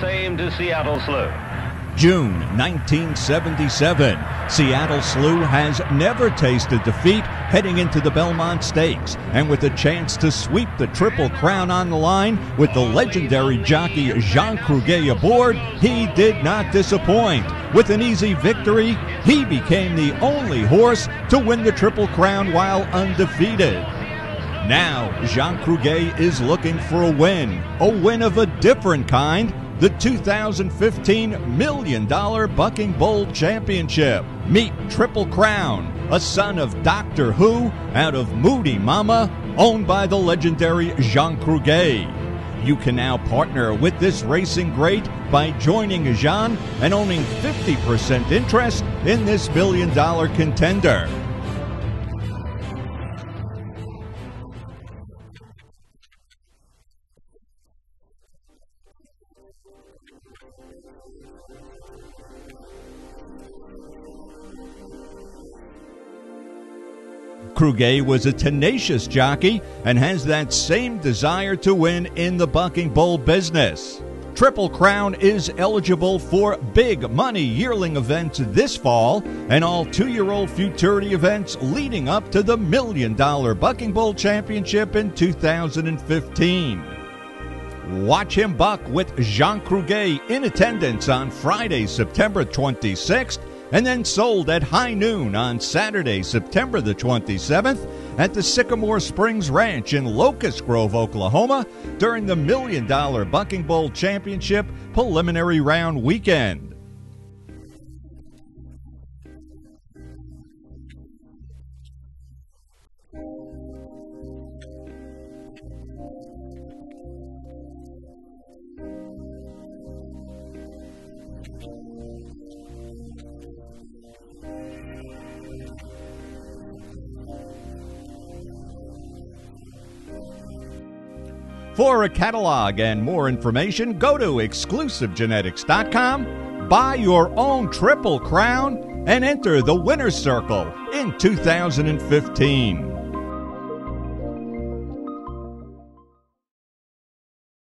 same to Seattle Slew. June 1977. Seattle Slew has never tasted defeat heading into the Belmont Stakes, and with a chance to sweep the Triple Crown on the line with the legendary jockey Jean Cruguet aboard, he did not disappoint. With an easy victory, he became the only horse to win the Triple Crown while undefeated. Now, Jean Cruguet is looking for a win, a win of a different kind the 2015 Million Dollar Bucking Bull Championship. Meet Triple Crown, a son of Doctor Who out of Moody Mama, owned by the legendary Jean Cruguet. You can now partner with this racing great by joining Jean and owning 50% interest in this billion dollar contender. Cruguet was a tenacious jockey and has that same desire to win in the bucking bull business. Triple Crown is eligible for big money yearling events this fall and all two year old futurity events leading up to the Million Dollar Bucking Bull Championship in 2015. Watch him buck with Jean Cruguet in attendance on Friday, September 26th and then sold at high noon on Saturday, September the 27th at the Sycamore Springs Ranch in Locust Grove, Oklahoma during the Million Dollar Bucking Bull Championship preliminary round weekend. For a catalog and more information, go to exclusivegenetics.com, buy your own Triple Crown, and enter the winner's circle in 2015.